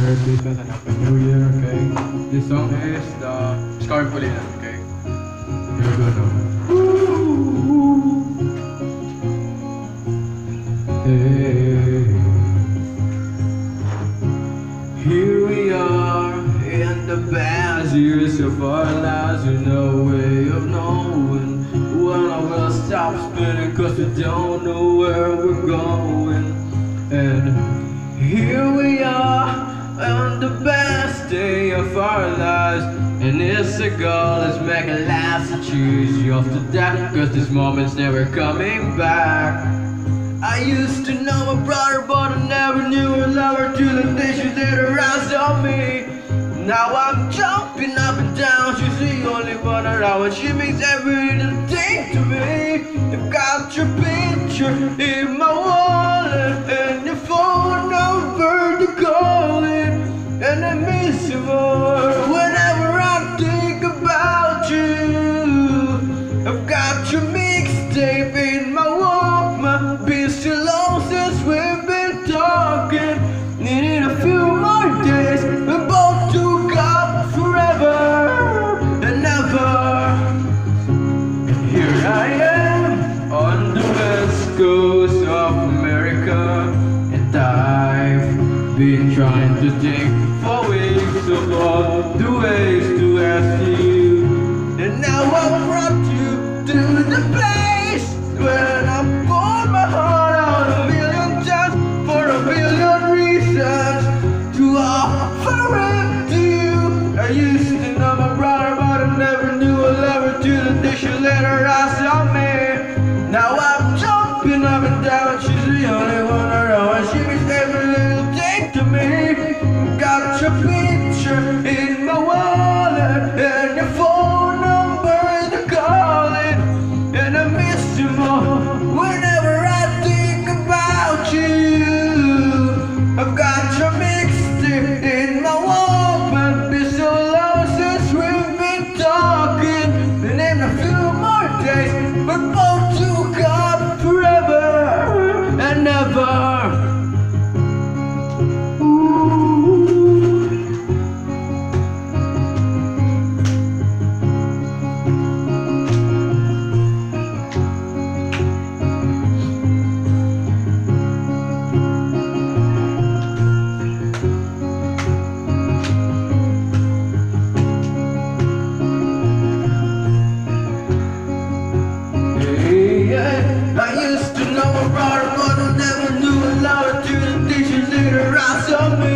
Merry Christmas and Happy New Year, okay? This song is the Scar Polina, okay? Here we go now. Hey. Here we are in the bad years of our lives with no way of knowing when I will stop spinning cause we don't know where we're going and the best day of our lives and it's a goal let's make a last to choose you off to die cause this moment's never coming back I used to know a brother, but I never knew a lover to the dishes that aroused on me. Now I'm jumping up and down, she's the only one around, she means thing to me. I've got your picture in my wallet, trying to think for weeks of all the ways to ask you. And now I'm brought you your picture her